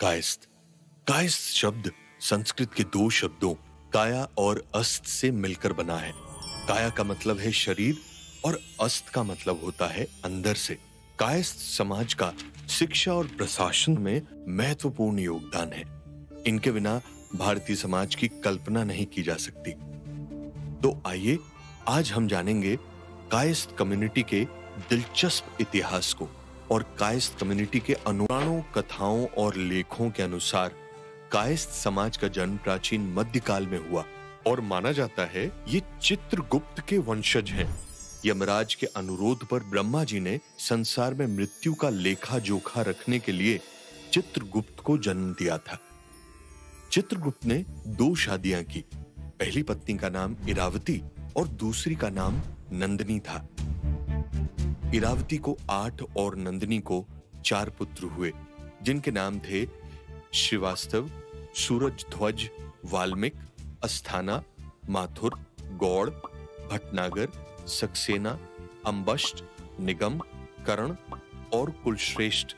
कायस्थ कायस्थ शब्द संस्कृत के दो शब्दों, काया और अस्त से मिलकर बना है। काया का मतलब है शरीर और अस्त का मतलब होता है अंदर से। कायस्थ समाज का शिक्षा और प्रशासन में महत्वपूर्ण योगदान है। इनके बिना भारतीय समाज की कल्पना नहीं की जा सकती। तो आइए, आज हम जानेंगे कायस्थ कम्युनिटी के दिलचस्प इतिहास को। और कायस्थ कम्युनिटी के अनुराणों, कथाओं और लेखों के अनुसार, कायस्थ समाज का जन्म प्राचीन मध्यकाल में हुआ। और माना जाता है, ये चित्रगुप्त के वंशज हैं। यमराज के अनुरोध पर ब्रह्मा जी ने संसार में मृत्यु का लेखा जोखा रखने के लिए चित्रगुप्त को जन्म दिया था। चित्रगुप्त ने दो शादियाँ की। पहली पत्नी का नाम इरावती और दूसरी का नाम नंदनी था। इरावती को आठ और नंदिनी को चार पुत्र हुए, जिनके नाम थे श्रीवास्तव, सूरज ध्वज, वाल्मिक, अस्थाना, माथुर, गौड़, भटनागर, सक्सेना, अम्बष्ट, निगम, करण और कुलश्रेष्ठ।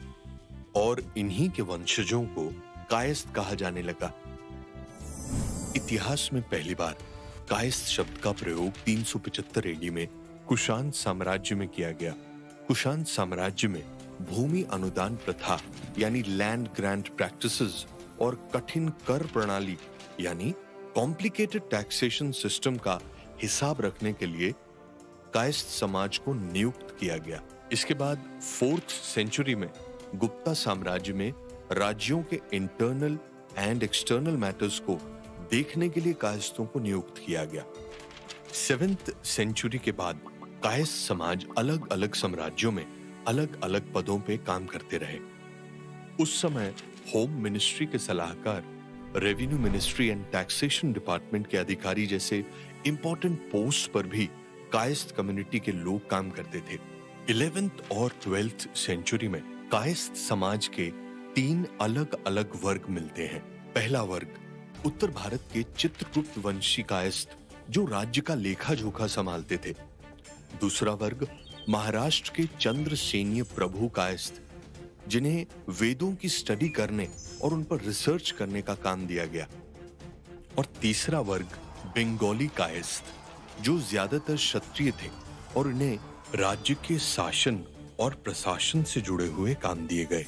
और इन्हीं के वंशजों को कायस्थ कहा जाने लगा। इतिहास में पहली बार कायस्थ शब्द का प्रयोग 375 एडी में कुशान साम्राज्य में किया गया। कुशान साम्राज्य में भूमि अनुदान प्रथा, यानी लैंड ग्रांट प्रैक्टिसेस और कठिन कर प्रणाली, यानी कॉम्प्लिकेटेड टैक्सेशन सिस्टम का हिसाब रखने के लिए कायस्थ समाज को नियुक्त किया गया। इसके बाद फोर्थ सेंचुरी में गुप्ता साम्राज्य में राज्यों के इंटरनल एंड एक्सटर्नल मैटर्स को देखने के लिए कायस्थों को नियुक्त किया गया। सेवेंथ सेंचुरी के बाद कायस्थ समाज अलग अलग साम्राज्यों में अलग अलग पदों पे काम करते रहे। उस समय होम मिनिस्ट्री के सलाहकार, revenue ministry and taxation department के अधिकारी जैसे इंपॉर्टेंट पोस्ट पर भी कायस्थ कम्युनिटी के लोग काम करते थे। इलेवेंथ और ट्वेल्थ सेंचुरी में कायस्थ समाज के तीन अलग अलग वर्ग मिलते हैं। पहला वर्ग, उत्तर भारत के चित्रगुप्त वंशी कायस्थ, जो राज्य का लेखा जोखा संभालते थे। दूसरा वर्ग, महाराष्ट्र के चंद्र सेनीय प्रभु कायस्थ जिन्हें वेदों की स्टडी करने और उन पर रिसर्च करने का काम दिया गया। और तीसरा वर्ग, बंगाली कायस्थ जो ज़्यादातर क्षत्रिय थे और इन्हें राज्य के शासन और प्रशासन से जुड़े हुए काम दिए गए।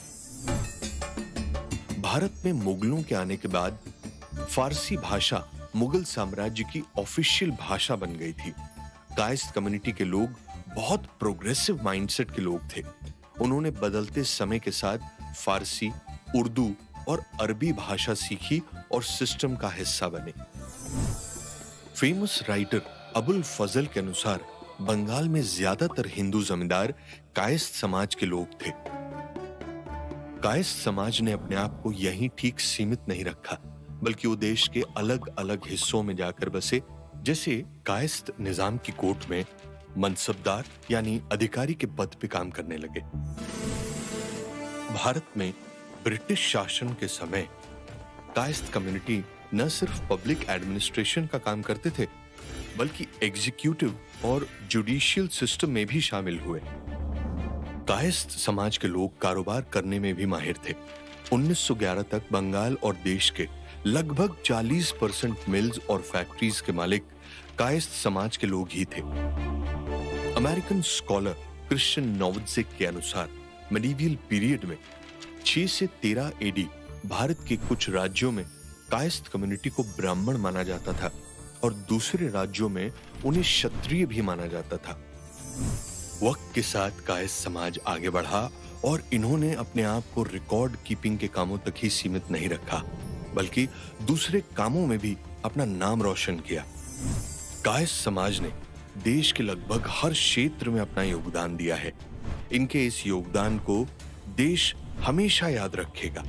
भारत में मुगलों के आने के बाद, फारसी भाषा मुगल साम्राज्य की ऑफिशियल भाषा बन गई थी। कायस्थ कम्युनिटी के लोग बहुत प्रोग्रेसिव माइंडसेट के लोग थे। उन्होंने बदलते समय के साथ फारसी, उर्दू और अरबी भाषा सीखी और सिस्टम का हिस्सा बने। फ़ेमस राइटर अबुल फजल के अनुसार बंगाल में ज़्यादातर हिंदू जमींदार कायस्थ समाज के लोग थे। कायस्थ समाज ने अपने आप को यहीं ठीक सीमित नहीं रखा, बल्कि वो देश के अलग अलग हिस्सों में जाकर बसे जैसे कायस्थ निज़ाम की कोर्ट में मनसबदार यानी अधिकारी के पद पे काम करने लगे। भारत में ब्रिटिश शासन के समय कायस्थ कम्युनिटी न सिर्फ़ पब्लिक एडमिनिस्ट्रेशन का काम करते थे, बल्कि एग्जीक्यूटिव और जुडिशियल सिस्टम में भी शामिल हुए। कायस्थ समाज के लोग कारोबार करने में भी माहिर थे। 1911 तक बंगाल और देश के लगभग 40 परसेंट मिल्स और फैक्ट्रीज के मालिक कायस्थ समाज के लोग ही थे। अमेरिकन स्कॉलर क्रिश्चियन नोवजिक के अनुसार मेडिवियल पीरियड में 6 से 13 एडी भारत के कुछ राज्यों में कायस्थ कम्युनिटी को ब्राह्मण माना जाता था और दूसरे राज्यों में उन्हें क्षत्रिय भी माना जाता था। वक्त के साथ कायस्थ समाज आगे बढ़ा और इन्होंने अपने आप को रिकॉर्ड कीपिंग के कामों तक ही सीमित नहीं रखा। बल्कि दूसरे कामों में भी अपना नाम रोशन किया। कायस समाज ने देश के लगभग हर क्षेत्र में अपना योगदान दिया है। इनके इस योगदान को देश हमेशा याद रखेगा।